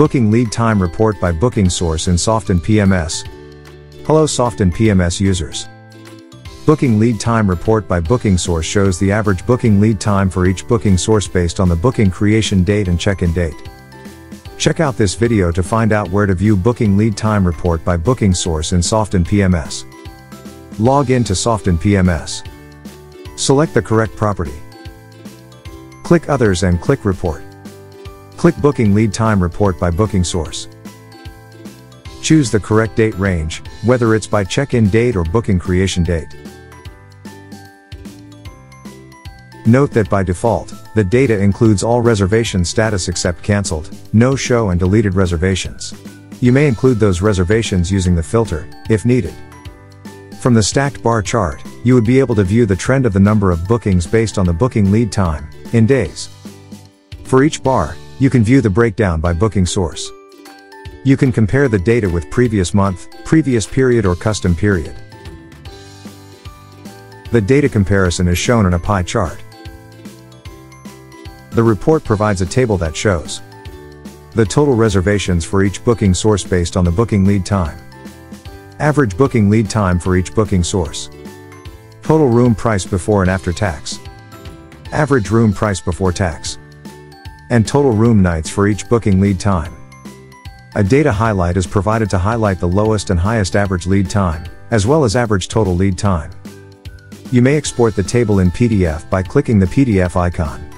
Booking Lead Time Report by Booking Source in Softinn PMS. Hello Softinn PMS users. Booking Lead Time Report by Booking Source shows the average booking lead time for each booking source based on the booking creation date and check-in date. Check out this video to find out where to view Booking Lead Time Report by Booking Source in Softinn PMS. Log in to Softinn PMS. Select the correct property. Click Others and click Report. Click Booking Lead Time Report by Booking Source. Choose the correct date range, whether it's by check-in date or booking creation date. Note that by default, the data includes all reservation status except cancelled, no-show and deleted reservations. You may include those reservations using the filter, if needed. From the stacked bar chart, you would be able to view the trend of the number of bookings based on the booking lead time, in days. For each bar, you can view the breakdown by booking source. You can compare the data with previous month, previous period or custom period. The data comparison is shown in a pie chart. The report provides a table that shows the total reservations for each booking source based on the booking lead time. Average booking lead time for each booking source. Total room price before and after tax. Average room price before tax and total room nights for each booking lead time. A data highlight is provided to highlight the lowest and highest average lead time, as well as average total lead time. You may export the table in PDF by clicking the PDF icon.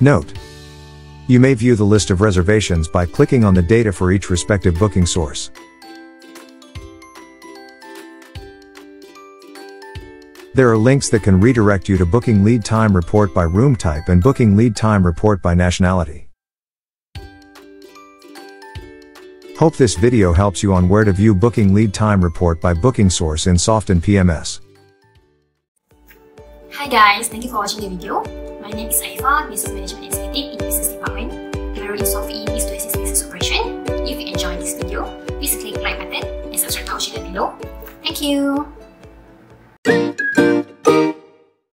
Note. You may view the list of reservations by clicking on the data for each respective booking source. There are links that can redirect you to Booking Lead Time Report by room type and Booking Lead Time Report by nationality. Hope this video helps you on where to view Booking Lead Time Report by Booking Source in Softinn PMS. Hi guys, thank you for watching the video. My name is Aifa, Business Management Executive in Business Department. The role in Softinn is to assist business operation. If you enjoyed this video, please click like button and subscribe to our channel below. Thank you!